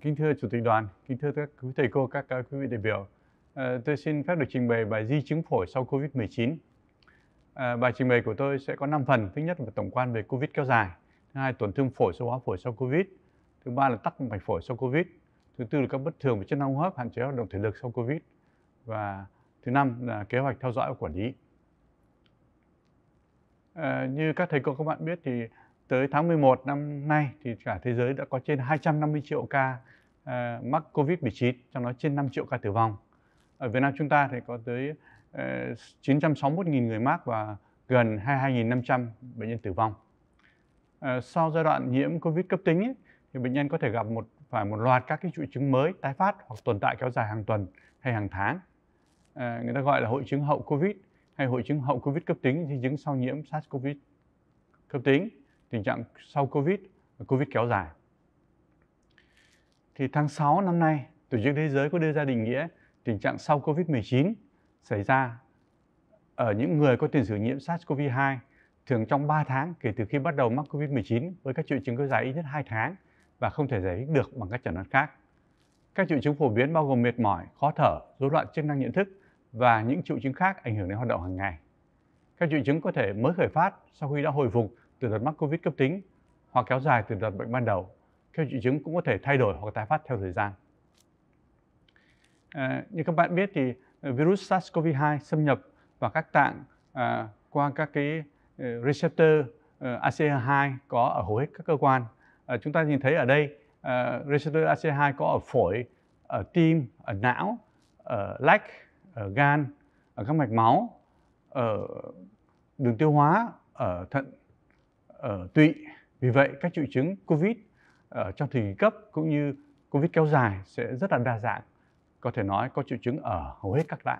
Kính thưa Chủ tịch đoàn, kính thưa các quý thầy cô, các quý vị đại biểu. À, tôi xin phép được trình bày bài di chứng phổi sau Covid-19. À, ờ, bài trình bày của tôi sẽ có 5 phần. Thứ nhất là tổng quan về Covid kéo dài. Thứ hai, tổn thương phổi, số hóa phổi sau Covid. Thứ ba là tắc mạch phổi sau Covid. Thứ tư là các bất thường về chức năng hô hấp, hạn chế hoạt động thể lực sau Covid. Và thứ năm là kế hoạch theo dõi và quản lý. À, như các thầy cô các bạn biết thì tới tháng 11 năm nay thì cả thế giới đã có trên 250 triệu ca uh, mắc Covid-19, trong đó trên 5 triệu ca tử vong. Ở Việt Nam chúng ta thì có tới ờ, uh, 961.000 người mắc và gần 22.500 bệnh nhân tử vong. Uh, sau giai đoạn nhiễm Covid cấp tính ấy, thì bệnh nhân có thể gặp một phải một loạt các cái triệu chứng mới tái phát hoặc tồn tại kéo dài hàng tuần hay hàng tháng. À, người ta gọi là hội chứng hậu Covid hay hội chứng hậu Covid cấp tính, di chứng sau nhiễm SARS-CoV cấp tính tình trạng sau Covid và Covid kéo dài. Thì tháng 6 năm nay, Tổ chức Thế giới có đưa ra định nghĩa tình trạng sau Covid-19 xảy ra ở những người có tiền sử nhiễm SARS-CoV-2 thường trong 3 tháng kể từ khi bắt đầu mắc Covid-19 với các triệu chứng kéo dài ít nhất 2 tháng và không thể giải thích được bằng các chẩn đoán khác. Các triệu chứng phổ biến bao gồm mệt mỏi, khó thở, rối loạn chức năng nhận thức và những triệu chứng khác ảnh hưởng đến hoạt động hàng ngày. Các triệu chứng có thể mới khởi phát sau khi đã hồi phục từ đợt mắc Covid cấp tính hoặc kéo dài từ đợt bệnh ban đầu. Các triệu chứng cũng có thể thay đổi hoặc tái phát theo thời gian. À, như các bạn biết thì ờ, virus SARS-CoV-2 xâm nhập vào các tạng à, qua các cái ờ, receptor ờ, à, ACE2 có ở hầu hết các cơ quan. À, chúng ta nhìn thấy ở đây à, receptor ACE2 có ở phổi, ở tim, ở não, ở lách, ở gan, ở các mạch máu, ở đường tiêu hóa, ở thận ở tụy. Vì vậy, các triệu chứng COVID ở trong thời kỳ cấp cũng như COVID kéo dài sẽ rất là đa dạng. Có thể nói có triệu chứng ở hầu hết các loại.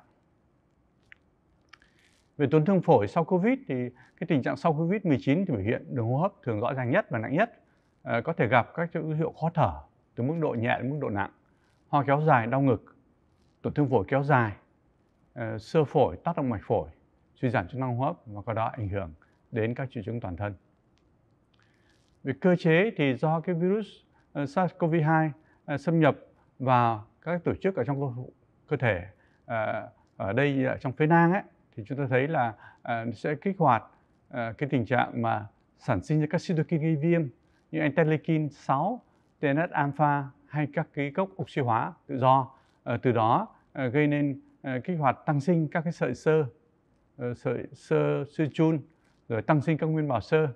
Về tổn thương phổi sau COVID thì cái tình trạng sau COVID-19 thì biểu hiện đường hô hấp thường rõ ràng nhất và nặng nhất. À, có thể gặp các dấu hiệu khó thở từ mức độ nhẹ đến mức độ nặng, ho kéo dài, đau ngực, tổn thương phổi kéo dài, à, sơ phổi, tác động mạch phổi, suy giảm chức năng hô hấp và có đó ảnh hưởng đến các triệu chứng toàn thân. Về cơ chế thì do cái virus ờ, SARS-CoV-2 ờ, xâm nhập vào các tổ chức ở trong cơ, thể ờ, ở đây ở trong phế nang ấy, thì chúng ta thấy là sẽ kích hoạt cái tình trạng mà sản sinh ra các cytokine gây viêm như interleukin 6, TNF alpha hay các cái gốc oxy hóa tự do. Từ đó gây nên kích hoạt tăng sinh các cái sợi sơ, sợi sơ sơ chun, rồi tăng sinh các nguyên bào sơ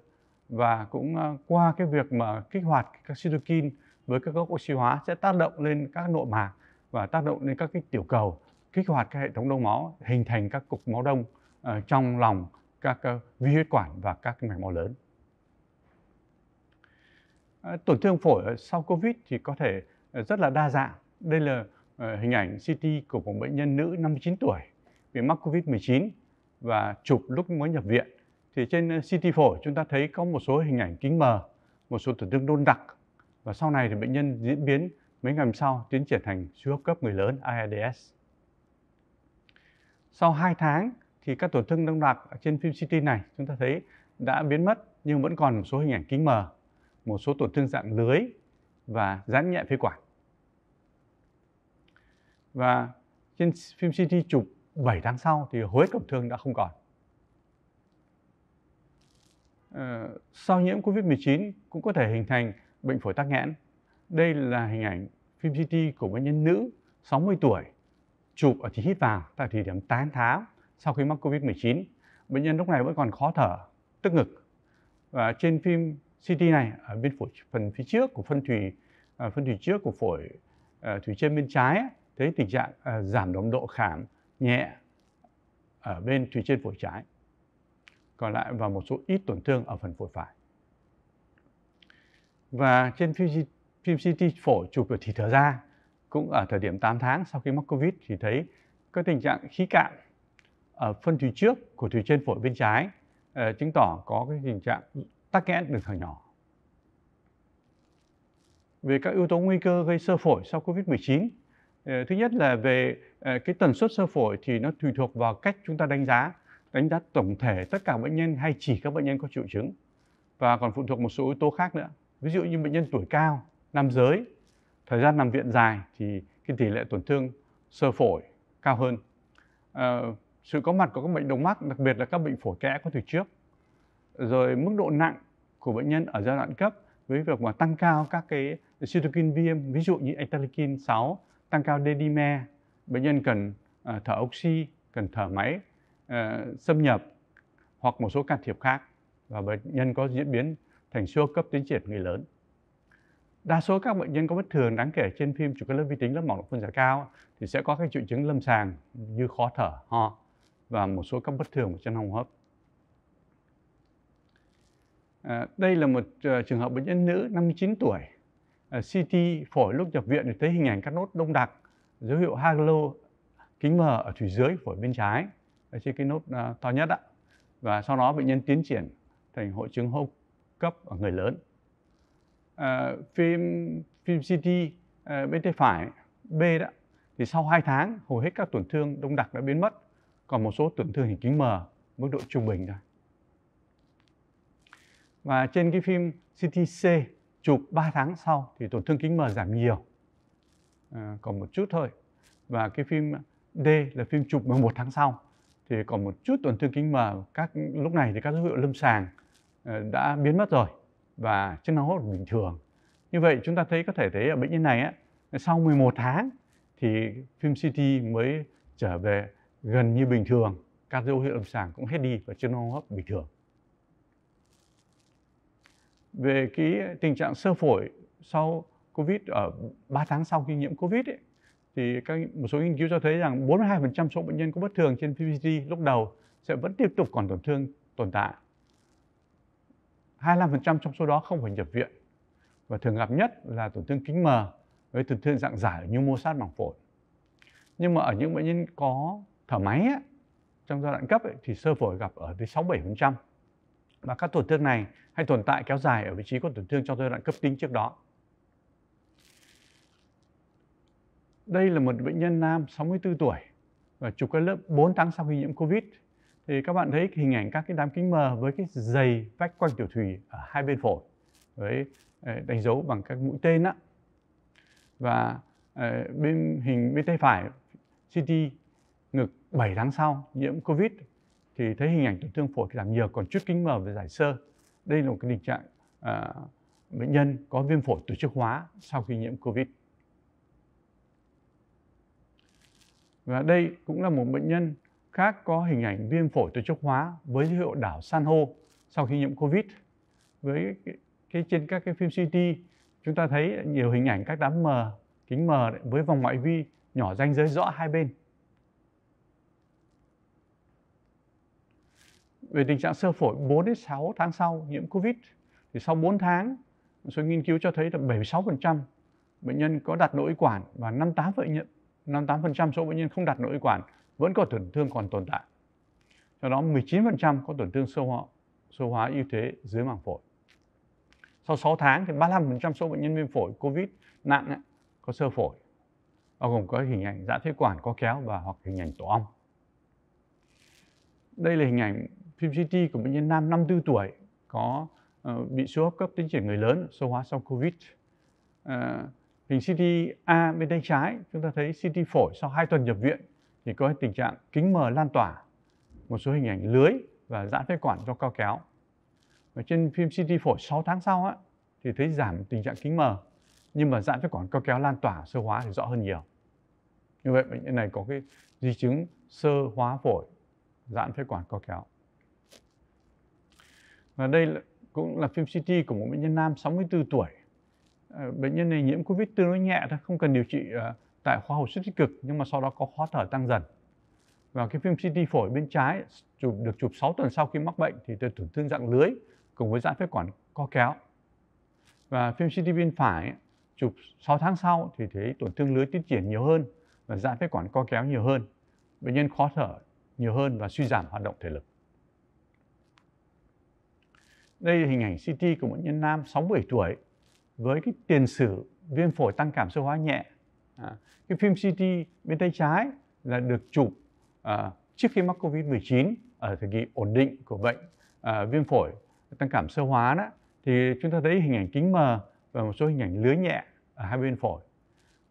và cũng ờ, qua cái việc mà kích hoạt các cytokine với các gốc oxy hóa sẽ tác động lên các nội mạc và tác động lên các cái tiểu cầu kích hoạt các hệ thống đông máu hình thành các cục máu đông uh, trong lòng các uh, vi huyết quản và các cái mạch máu lớn. Uh, tổn thương phổi sau Covid thì có thể uh, rất là đa dạng. Đây là uh, hình ảnh CT của một bệnh nhân nữ 59 tuổi bị mắc Covid-19 và chụp lúc mới nhập viện thì trên ờ, CT phổi chúng ta thấy có một số hình ảnh kính mờ, một số tổn thương đôn đặc và sau này thì bệnh nhân diễn biến mấy ngày sau tiến triển thành suy hấp cấp người lớn ARDS. Sau 2 tháng thì các tổn thương đông đặc trên phim CT này chúng ta thấy đã biến mất nhưng vẫn còn một số hình ảnh kính mờ, một số tổn thương dạng lưới và giãn nhẹ phế quản. Và trên phim CT chụp 7 tháng sau thì hối tổn thương đã không còn. Ờ, sau nhiễm COVID-19 cũng có thể hình thành bệnh phổi tắc nghẽn. Đây là hình ảnh phim CT của bệnh nhân nữ 60 tuổi chụp ở chỉ hít vào tại thời điểm 8 tháng sau khi mắc COVID-19. Bệnh nhân lúc này vẫn còn khó thở, tức ngực. Và trên phim CT này ở bên phổi phần phía trước của phân thủy à, phân thủy trước của phổi uh, thủy trên bên trái thấy tình trạng à, giảm nồng độ khảm nhẹ ở bên thủy trên phổi trái còn lại và một số ít tổn thương ở phần phổi phải. Và trên phim, CT phổi chụp ở thì thở ra cũng ở thời điểm 8 tháng sau khi mắc Covid thì thấy có tình trạng khí cạn ở phân thủy trước của thủy trên phổi bên trái ờ, chứng tỏ có cái tình trạng tắc nghẽn đường thở nhỏ. Về các yếu tố nguy cơ gây sơ phổi sau Covid-19, ờ, thứ nhất là về ờ, cái tần suất sơ phổi thì nó tùy thuộc vào cách chúng ta đánh giá đánh giá tổng thể tất cả bệnh nhân hay chỉ các bệnh nhân có triệu chứng và còn phụ thuộc một số yếu tố khác nữa ví dụ như bệnh nhân tuổi cao nam giới thời gian nằm viện dài thì cái tỷ lệ tổn thương sơ phổi cao hơn. À, sự có mặt của các bệnh đồng mắc, đặc biệt là các bệnh phổi kẽ có từ trước. Rồi mức độ nặng của bệnh nhân ở giai đoạn cấp với việc mà tăng cao các cái cytokine viêm, ví dụ như interleukin 6, tăng cao dedimer bệnh nhân cần uh, thở oxy, cần thở máy uh, xâm nhập hoặc một số can thiệp khác và bệnh nhân có diễn biến thành siêu cấp tiến triển người lớn. Đa số các bệnh nhân có bất thường đáng kể trên phim chụp các lớp vi tính lớp mỏng độ phân giải cao thì sẽ có các triệu chứng lâm sàng như khó thở, ho và một số các bất thường của chân hô hấp. À, đây là một uh, trường hợp bệnh nhân nữ 59 tuổi. À, CT phổi lúc nhập viện thì thấy hình ảnh các nốt đông đặc, dấu hiệu halo kính mờ ở thủy dưới phổi bên trái, trên cái nốt à, to nhất ạ. Và sau đó bệnh nhân tiến triển thành hội chứng hô cấp ở người lớn. À, phim phim CT à, bên tay phải B đó thì sau 2 tháng hầu hết các tổn thương đông đặc đã biến mất, còn một số tổn thương hình kính mờ mức độ trung bình thôi. Và trên cái phim CTC chụp 3 tháng sau thì tổn thương kính mờ giảm nhiều, à, còn một chút thôi. Và cái phim D là phim chụp 11 tháng sau thì còn một chút tổn thương kính mờ. Các lúc này thì các dấu hiệu lâm sàng ờ, đã biến mất rồi và chức năng hô hấp bình thường. Như vậy chúng ta thấy có thể thấy ở bệnh nhân này á, sau 11 tháng thì phim CT mới trở về gần như bình thường, các dấu hiệu lâm sàng cũng hết đi và chức năng hô hấp bình thường về cái tình trạng sơ phổi sau Covid ở 3 tháng sau khi nhiễm Covid ấy, thì các một số nghiên cứu cho thấy rằng 42% số bệnh nhân có bất thường trên PVT lúc đầu sẽ vẫn tiếp tục còn tổn thương tồn tại. 25% trong số đó không phải nhập viện và thường gặp nhất là tổn thương kính mờ với tổn thương dạng giải như mô sát màng phổi. Nhưng mà ở những bệnh nhân có thở máy ấy, trong giai đoạn cấp ấy, thì sơ phổi gặp ở tới 6-7% và các tổn thương này hay tồn tại kéo dài ở vị trí của tổn thương trong giai đoạn cấp tính trước đó. Đây là một bệnh nhân nam 64 tuổi và chụp cái lớp 4 tháng sau khi nhiễm Covid. Thì các bạn thấy hình ảnh các cái đám kính mờ với cái dày vách quanh tiểu thủy ở hai bên phổi với ờ, đánh dấu bằng các mũi tên á. Và ờ, bên hình bên tay phải CT ngực 7 tháng sau nhiễm Covid thì thấy hình ảnh tổn thương phổi giảm nhiều còn chút kính mờ và giải sơ. Đây là một cái tình trạng à, bệnh nhân có viêm phổi tổ chức hóa sau khi nhiễm Covid. Và đây cũng là một bệnh nhân khác có hình ảnh viêm phổi tổ chức hóa với dấu hiệu đảo san hô sau khi nhiễm Covid. Với cái, cái trên các cái phim CT chúng ta thấy nhiều hình ảnh các đám mờ, kính mờ với vòng ngoại vi nhỏ ranh giới rõ hai bên. về tình trạng sơ phổi 4 đến 6 tháng sau nhiễm Covid thì sau 4 tháng số nghiên cứu cho thấy là 76% bệnh nhân có đặt nội quản và 58 bệnh nhân 58% số bệnh nhân không đặt nội quản vẫn có tổn thương còn tồn tại. Do đó 19% có tổn thương sơ hóa, sơ hóa ưu thế dưới màng phổi. Sau 6 tháng thì 35% số bệnh nhân viêm phổi COVID nặng ấy, có sơ phổi, bao gồm có hình ảnh giãn phế quản có kéo và hoặc hình ảnh tổ ong. Đây là hình ảnh phim CT của bệnh nhân nam 54 tuổi có uh, bị suy hấp cấp tiến triển người lớn sâu hóa sau Covid. Uh, hình CT A bên tay trái chúng ta thấy CT phổi sau 2 tuần nhập viện thì có tình trạng kính mờ lan tỏa, một số hình ảnh lưới và giãn phế quản do cao kéo. Và trên phim CT phổi 6 tháng sau á, thì thấy giảm tình trạng kính mờ nhưng mà giãn phế quản cao kéo lan tỏa sơ hóa thì rõ hơn nhiều. Như vậy bệnh nhân này có cái di chứng sơ hóa phổi giãn phế quản co kéo. Và đây là, cũng là phim CT của một bệnh nhân nam 64 tuổi. Ờ, bệnh nhân này nhiễm Covid tương đối nhẹ thôi, không cần điều trị ờ, tại khoa hồi sức tích cực nhưng mà sau đó có khó thở tăng dần. Và cái phim CT phổi bên trái chụp được chụp 6 tuần sau khi mắc bệnh thì tổn thương dạng lưới cùng với giãn phế quản co kéo. Và phim CT bên phải chụp 6 tháng sau thì thấy tổn thương lưới tiến triển nhiều hơn và giãn phế quản co kéo nhiều hơn. Bệnh nhân khó thở nhiều hơn và suy giảm hoạt động thể lực. Đây là hình ảnh CT của một nhân nam 67 tuổi với cái tiền sử viêm phổi tăng cảm sơ hóa nhẹ. À, cái phim CT bên tay trái là được chụp à, trước khi mắc COVID-19 ở thời kỳ ổn định của bệnh à, viêm phổi tăng cảm sơ hóa đó thì chúng ta thấy hình ảnh kính mờ và một số hình ảnh lưới nhẹ ở hai bên phổi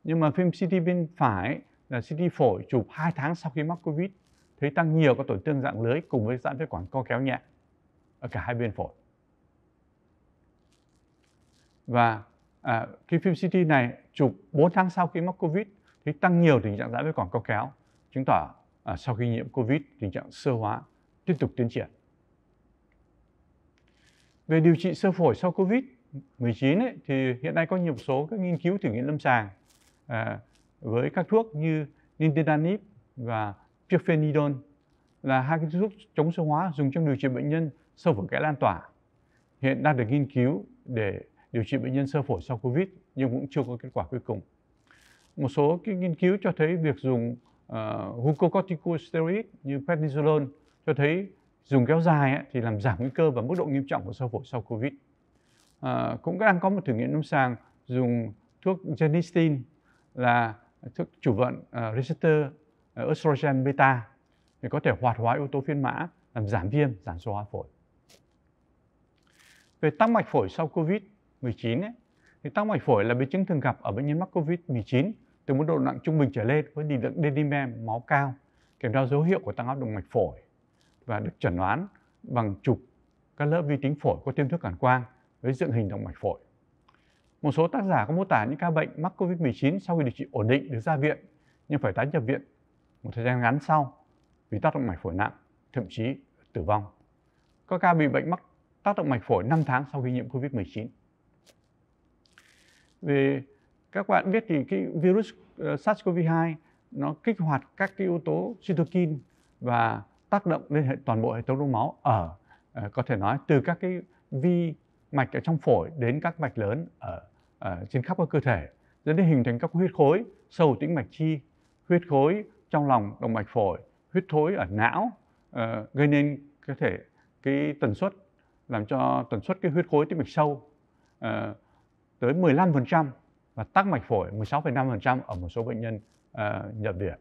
Nhưng mà phim CT bên phải là CT phổi chụp 2 tháng sau khi mắc Covid thấy tăng nhiều các tổn thương dạng lưới cùng với giãn phế quản co kéo nhẹ ở cả hai bên phổi. Và à, cái phim CT này chụp 4 tháng sau khi mắc Covid thì tăng nhiều tình trạng giãn phế quản co kéo, chứng tỏ à, sau khi nhiễm Covid tình trạng sơ hóa tiếp tục tiến triển. Về điều trị sơ phổi sau Covid-19 ấy, thì hiện nay có nhiều số các nghiên cứu thử nghiệm lâm sàng à, với các thuốc như nintedanib và pirfenidone là hai cái thuốc chống sơ hóa dùng trong điều trị bệnh nhân sơ phổi kẽ lan tỏa. Hiện đang được nghiên cứu để điều trị bệnh nhân sơ phổi sau Covid nhưng cũng chưa có kết quả cuối cùng. Một số cái nghiên cứu cho thấy việc dùng uh, glucocorticosteroid như prednisolone cho thấy dùng kéo dài ấy, thì làm giảm nguy cơ và mức độ nghiêm trọng của sơ phổi sau Covid. À, cũng đang có một thử nghiệm lâm sàng dùng thuốc genistein là thuốc chủ vận uh, receptor uh, estrogen beta thì có thể hoạt hóa yếu tố phiên mã làm giảm viêm, giảm số hóa phổi. Về tắc mạch phổi sau covid. 19 ấy, thì tắc mạch phổi là biến chứng thường gặp ở bệnh nhân mắc COVID-19 từ mức độ nặng trung bình trở lên với định lượng dedimer máu cao kèm theo dấu hiệu của tăng áp động mạch phổi và được chẩn đoán bằng chụp các lớp vi tính phổi có tiêm thuốc cản quang với dựng hình động mạch phổi. Một số tác giả có mô tả những ca bệnh mắc COVID-19 sau khi điều trị ổn định được ra viện nhưng phải tái nhập viện một thời gian ngắn sau vì tác động mạch phổi nặng, thậm chí tử vong. Có ca bị bệnh mắc tác động mạch phổi 5 tháng sau khi nhiễm COVID-19. Vì các bạn biết thì cái virus ờ, SARS-CoV-2 nó kích hoạt các cái yếu tố cytokine và tác động lên hệ toàn bộ hệ thống đông máu ở ờ, có thể nói từ các cái vi mạch ở trong phổi đến các mạch lớn ở, ở trên khắp các cơ thể dẫn đến hình thành các huyết khối sâu tĩnh mạch chi huyết khối trong lòng động mạch phổi huyết khối ở não uh, gây nên có thể cái tần suất làm cho tần suất cái huyết khối tĩnh mạch sâu uh, tới 15% và tắc mạch phổi 16,5% ở một số bệnh nhân uh, nhập viện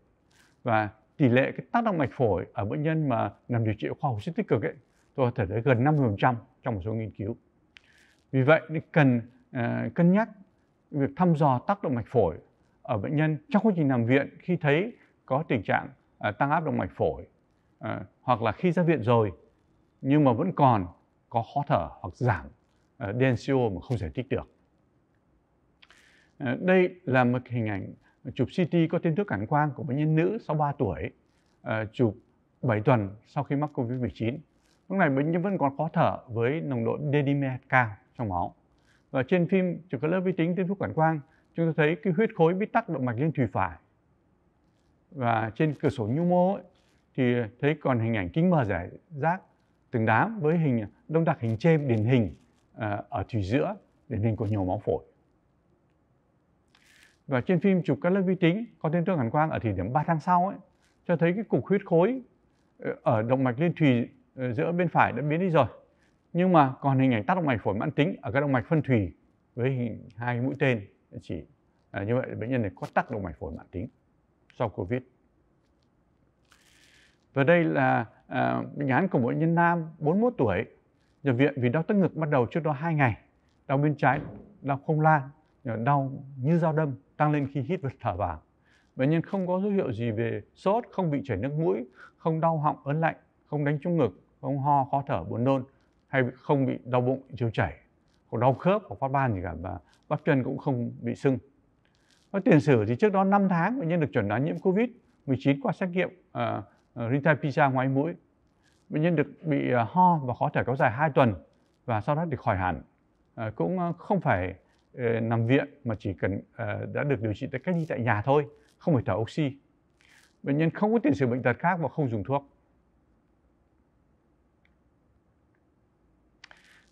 và tỷ lệ cái tác động mạch phổi ở bệnh nhân mà nằm điều trị khoa học sức tích cực ấy, tôi có thể tới gần 50% trong một số nghiên cứu. Vì vậy cần uh, cân nhắc việc thăm dò tác động mạch phổi ở bệnh nhân trong quá trình nằm viện khi thấy có tình trạng uh, tăng áp động mạch phổi uh, hoặc là khi ra viện rồi nhưng mà vẫn còn có khó thở hoặc giảm uh, DNCO mà không giải thích được. Ờ, đây là một hình ảnh chụp CT có tên thuốc cản quang của bệnh nhân nữ 63 tuổi, ờ, chụp 7 tuần sau khi mắc COVID-19. Lúc này bệnh nhân vẫn còn khó thở với nồng độ dedimer cao trong máu. Và trên phim chụp các lớp vi tính tên thuốc cản quang, chúng ta thấy cái huyết khối bị tắc động mạch liên thùy phải. Và trên cửa sổ nhu mô ấy, thì thấy còn hình ảnh kính mờ giải rác từng đám với hình ờ, đông đặc hình chêm điển hình ở thủy giữa điển hình của nhồi máu phổi. Và trên phim chụp các lớp vi tính có tên tương hàn quang ở thời điểm 3 tháng sau ấy, cho thấy cái cục huyết khối ờ, ở động mạch liên thùy ờ, giữa bên phải đã biến đi rồi. Nhưng mà còn hình ảnh tác động mạch phổi mãn tính ở các động mạch phân thùy với hình hai mũi tên chỉ à, như vậy bệnh nhân này có tắc động mạch phổi mãn tính sau Covid. Và đây là à, bệnh án của một bệnh nhân nam 41 tuổi nhập viện vì đau tức ngực bắt đầu trước đó 2 ngày, đau bên trái, đau không lan, đau như dao đâm tăng lên khi hít và thở vào. Bệnh nhân không có dấu hiệu gì về sốt, không bị chảy nước mũi, không đau họng ớn lạnh, không đánh trúng ngực, không ho, khó thở, buồn nôn hay không bị đau bụng, tiêu chảy, hoặc đau khớp hoặc phát ban gì cả và bắp chân cũng không bị sưng. Có tiền sử thì trước đó 5 tháng bệnh nhân được chuẩn đoán nhiễm COVID-19 qua xét nghiệm uh, uh, rt ngoài mũi. Bệnh nhân được bị uh, ho và khó thở kéo dài 2 tuần và sau đó thì khỏi hẳn. Uh, cũng uh, không phải Ờ, nằm viện mà chỉ cần ờ, đã được điều trị tại cách ly tại nhà thôi, không phải thở oxy. Bệnh nhân không có tiền sử bệnh tật khác và không dùng thuốc.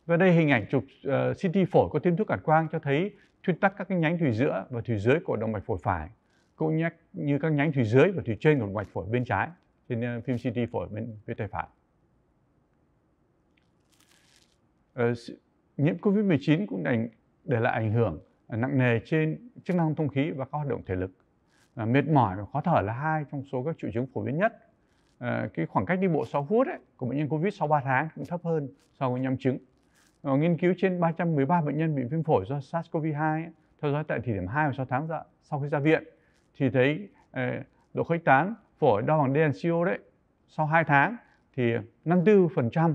Và đây hình ảnh chụp ờ, uh, CT phổi có tiêm thuốc cản quang cho thấy thuyên tắc các cái nhánh thùy giữa và thùy dưới của động mạch phổi phải cũng như, như các nhánh thùy dưới và thùy trên của động mạch phổi bên trái trên uh, phim CT phổi bên phía tay phải. Uh, nhiễm COVID-19 cũng ảnh để lại ảnh hưởng nặng nề trên chức năng thông khí và các hoạt động thể lực. À, mệt mỏi và khó thở là hai trong số các triệu chứng phổ biến nhất. À, cái khoảng cách đi bộ 6 phút ấy, của bệnh nhân COVID sau 3 tháng cũng thấp hơn so với nhâm chứng. À, nghiên cứu trên 313 bệnh nhân bị viêm phổi do SARS-CoV-2 theo dõi tại thời điểm 2 và 6 tháng dạ, sau khi ra viện thì thấy à, độ khuếch tán phổi đo bằng DNCO đấy sau 2 tháng thì 54%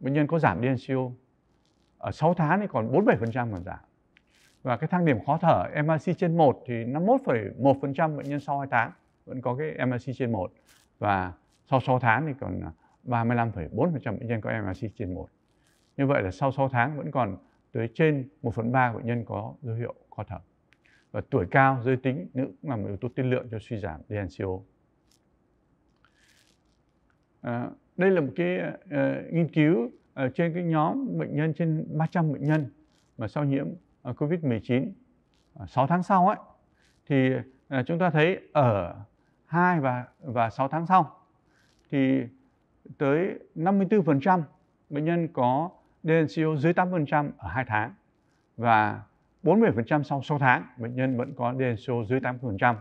bệnh nhân có giảm DNCO ở 6 tháng thì còn 47% còn giảm và cái thang điểm khó thở MRC trên 1 thì 51,1% bệnh nhân sau 2 tháng vẫn có cái MRC trên 1 và sau 6 tháng thì còn à, 35,4% bệnh nhân có MRC trên 1. Như vậy là sau 6 tháng vẫn còn tới trên 1 phần 3 bệnh nhân có dấu hiệu khó thở. Và tuổi cao, giới tính nữ cũng là một yếu tố tiên lượng cho suy giảm DNCO. À, đây là một cái uh, nghiên cứu uh, trên cái nhóm bệnh nhân trên 300 bệnh nhân mà sau nhiễm uh, COVID-19 uh, 6 tháng sau ấy thì uh, chúng ta thấy ở 2 và và 6 tháng sau thì tới 54% bệnh nhân có DNCO dưới 8% ở 2 tháng và 47% sau 6 tháng bệnh nhân vẫn có DNCO dưới 8%.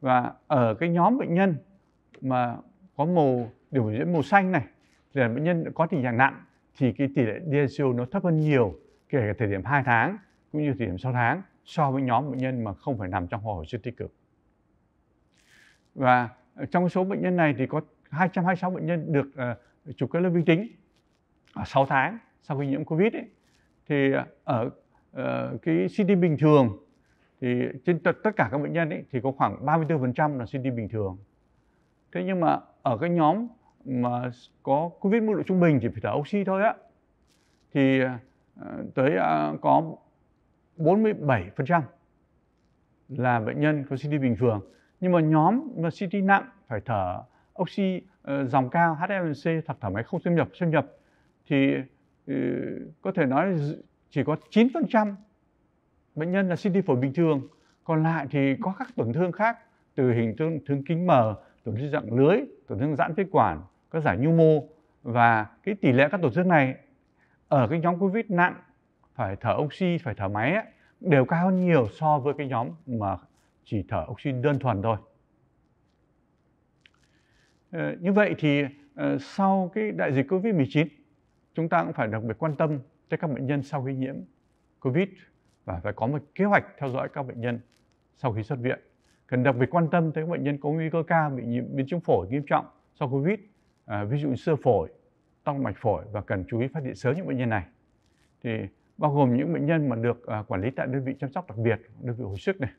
Và ở cái nhóm bệnh nhân mà có màu biểu diễn màu xanh này thì là bệnh nhân có tình trạng nặng thì cái tỷ lệ DNCO nó thấp hơn nhiều kể cả thời điểm 2 tháng cũng như thời điểm 6 tháng so với nhóm bệnh nhân mà không phải nằm trong hồi sức tích cực. Và trong số bệnh nhân này thì có 226 bệnh nhân được uh, chụp cái lớp vi tính ở 6 tháng sau khi nhiễm Covid ấy, thì ở uh, cái CT bình thường thì trên tất cả các bệnh nhân ấy, thì có khoảng 34% là CT bình thường. Thế nhưng mà ở cái nhóm mà có Covid mức độ trung bình thì phải thở oxy thôi á thì ờ, tới ờ, có 47% là bệnh nhân có CT bình thường. Nhưng mà nhóm mà CT nặng phải thở oxy ờ, dòng cao HFNC hoặc thở máy không xâm nhập xâm nhập thì ừ, có thể nói chỉ có 9% bệnh nhân là CT phổi bình thường còn lại thì có các tổn thương khác từ hình thương, thương kính mờ tổn thương dạng lưới tổn thương giãn phế quản các giải nhu mô và cái tỷ lệ các tổn thương này ở cái nhóm covid nặng phải thở oxy phải thở máy ấy, đều cao hơn nhiều so với cái nhóm mà chỉ thở oxy đơn thuần thôi ờ, như vậy thì ờ, sau cái đại dịch Covid-19, chúng ta cũng phải đặc biệt quan tâm tới các bệnh nhân sau khi nhiễm Covid và phải có một kế hoạch theo dõi các bệnh nhân sau khi xuất viện. Cần đặc biệt quan tâm tới các bệnh nhân có nguy cơ cao bị nhiễm biến chứng phổi nghiêm trọng sau Covid, à, ví dụ như sơ phổi, tăng mạch phổi và cần chú ý phát hiện sớm những bệnh nhân này. Thì bao gồm những bệnh nhân mà được à, quản lý tại đơn vị chăm sóc đặc biệt, đơn vị hồi sức này,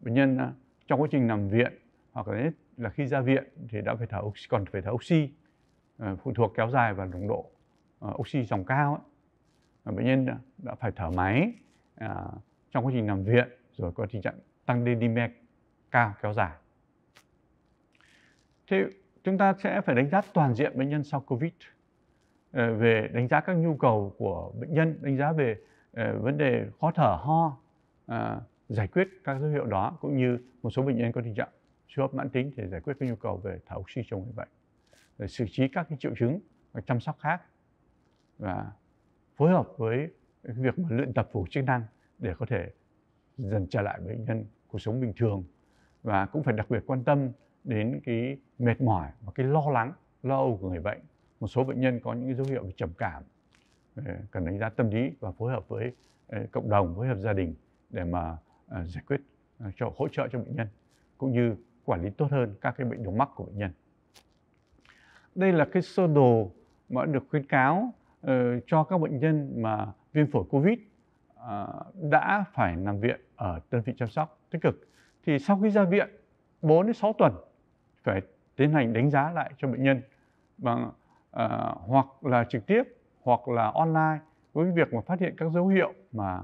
bệnh nhân à, trong quá trình nằm viện hoặc là là khi ra viện thì đã phải thở oxy, còn phải thở oxy à, phụ thuộc kéo dài và nồng độ à, oxy dòng cao ấy. bệnh nhân đã, đã phải thở máy à, trong quá trình nằm viện rồi có tình trạng tăng DDME cao kéo dài. Thế chúng ta sẽ phải đánh giá toàn diện bệnh nhân sau COVID ờ, về đánh giá các nhu cầu của bệnh nhân, đánh giá về ờ, vấn đề khó thở, ho, ờ, giải quyết các dấu hiệu đó cũng như một số bệnh nhân có tình trạng suy hô hấp mãn tính để giải quyết các nhu cầu về thở oxy cho người bệnh để xử trí các cái triệu chứng và chăm sóc khác và phối hợp với việc mà luyện tập phục chức năng để có thể dần trở lại bệnh nhân cuộc sống bình thường. Và cũng phải đặc biệt quan tâm đến cái mệt mỏi và cái lo lắng lo âu của người bệnh một số bệnh nhân có những cái dấu hiệu về trầm cảm ờ, cần đánh giá tâm lý và phối hợp với ờ, cộng đồng phối hợp gia đình để mà ờ, giải quyết cho hỗ trợ cho bệnh nhân cũng như quản lý tốt hơn các cái bệnh đường mắc của bệnh nhân. Đây là cái sơ đồ mà được khuyến cáo uh, cho các bệnh nhân mà viêm phổi COVID uh, đã phải nằm viện ở đơn vị chăm sóc tích cực. Thì sau khi ra viện 4 đến 6 tuần phải tiến hành đánh giá lại cho bệnh nhân bằng uh, hoặc là trực tiếp hoặc là online với việc mà phát hiện các dấu hiệu mà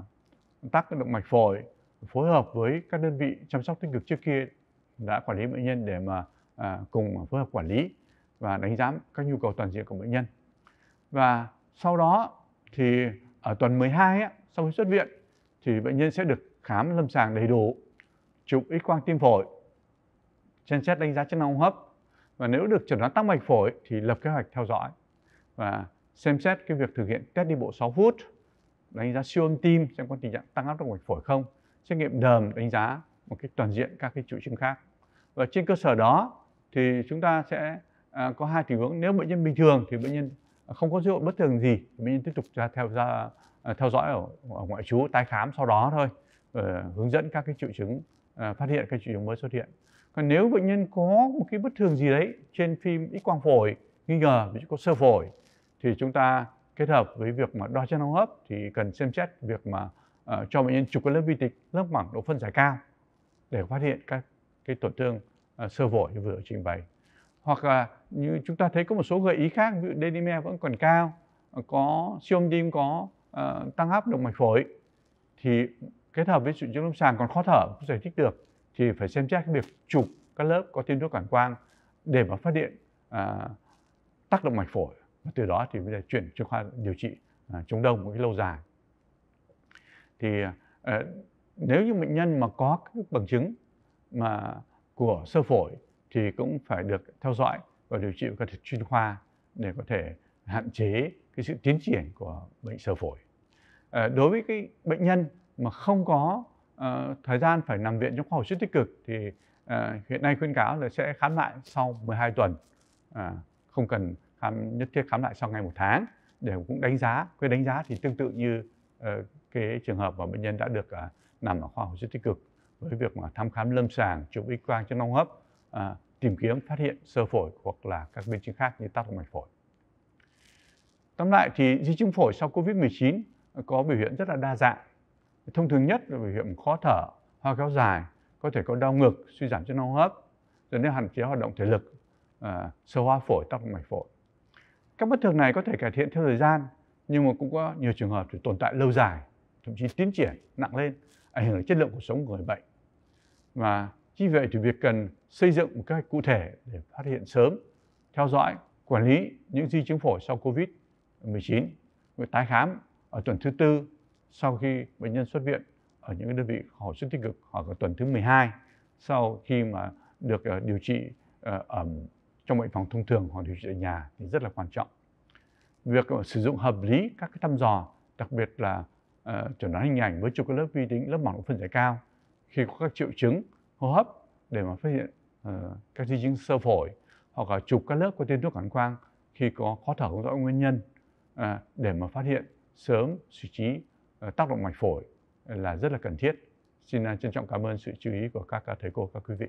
tắc động mạch phổi phối hợp với các đơn vị chăm sóc tích cực trước kia đã quản lý bệnh nhân để mà à, cùng phối hợp quản lý và đánh giá các nhu cầu toàn diện của bệnh nhân. Và sau đó thì ở tuần 12 á, sau khi xuất viện thì bệnh nhân sẽ được khám lâm sàng đầy đủ, chụp X quang tim phổi, xem xét đánh giá chức năng hô hấp. Và nếu được chẩn đoán tắc mạch phổi thì lập kế hoạch theo dõi và xem xét cái việc thực hiện test đi bộ 6 phút, đánh giá siêu âm tim xem có tình trạng tăng áp động mạch phổi không, xét nghiệm đờm đánh giá một cách toàn diện các cái triệu chứng khác. Và trên cơ sở đó thì chúng ta sẽ à, có hai tình huống. Nếu bệnh nhân bình thường thì bệnh nhân không có dấu hiệu bất thường gì thì bệnh nhân tiếp tục ra theo ra à, theo dõi ở, ở ngoại trú tái khám sau đó thôi ờ, hướng dẫn các cái triệu chứng à, phát hiện các triệu chứng mới xuất hiện. Còn nếu bệnh nhân có một cái bất thường gì đấy trên phim X quang phổi nghi ngờ ví dụ có sơ phổi thì chúng ta kết hợp với việc mà đo chân hô hấp thì cần xem xét việc mà uh, cho bệnh nhân chụp cái lớp vi tịch lớp mảng độ phân giải cao để phát hiện các cái tổn thương uh, sơ phổi như vừa trình bày. Hoặc là như chúng ta thấy có một số gợi ý khác ví dụ DDME vẫn còn cao có siêu âm tim có uh, tăng áp động mạch phổi thì kết hợp với triệu chứng lâm sàng còn khó thở không giải thích được thì phải xem xét việc chụp các lớp có tiên thuốc cản quang để mà phát hiện à, tác động mạch phổi và từ đó thì bây giờ chuyển chuyên khoa điều trị à, chống đông một cái lâu dài thì à, nếu như bệnh nhân mà có các bằng chứng mà của sơ phổi thì cũng phải được theo dõi và điều trị các chuyên khoa để có thể hạn chế cái sự tiến triển của bệnh sơ phổi. À, đối với cái bệnh nhân mà không có uh, thời gian phải nằm viện trong khoa hồi sức tích cực thì uh, hiện nay khuyên cáo là sẽ khám lại sau 12 tuần, uh, không cần khám nhất thiết khám lại sau ngày một tháng để cũng đánh giá. Cái đánh giá thì tương tự như uh, cái trường hợp mà bệnh nhân đã được uh, nằm ở khoa hồi sức tích cực với việc mà thăm khám lâm sàng, chụp x quang trên hô hấp, uh, tìm kiếm phát hiện sơ phổi hoặc là các biến chứng khác như tắc động mạch phổi. Tóm lại thì di chứng phổi sau COVID-19 có biểu hiện rất là đa dạng thông thường nhất là biểu hiện khó thở ho kéo dài có thể có đau ngực suy giảm chức năng hô hấp dẫn đến hạn chế hoạt động thể lực à, sơ hóa phổi tắc mạch phổi. Các bất thường này có thể cải thiện theo thời gian nhưng mà cũng có nhiều trường hợp thì tồn tại lâu dài thậm chí tiến triển nặng lên ảnh hưởng đến chất lượng cuộc sống của người bệnh. Và chính vậy thì việc cần xây dựng một cách cụ thể để phát hiện sớm theo dõi quản lý những di chứng phổi sau covid 19 tái khám ở tuần thứ tư sau khi bệnh nhân xuất viện ở những đơn vị hồi sức tích cực hoặc ở tuần thứ 12 sau khi mà được ờ, điều trị ờ, ở trong bệnh phòng thông thường hoặc điều trị ở nhà thì rất là quan trọng. Việc ờ, sử dụng hợp lý các cái thăm dò, đặc biệt là uh, đoán hình ảnh với chụp các lớp vi tính lớp mỏng phân giải cao khi có các triệu chứng hô hấp để mà phát hiện uh, các di chứng sơ phổi hoặc là chụp các lớp có tiên thuốc cản quang khi có khó thở không rõ nguyên nhân uh, để mà phát hiện sớm xử trí Ờ, tác động mạch phổi là rất là cần thiết. Xin à, trân trọng cảm ơn sự chú ý của các thầy cô, các quý vị.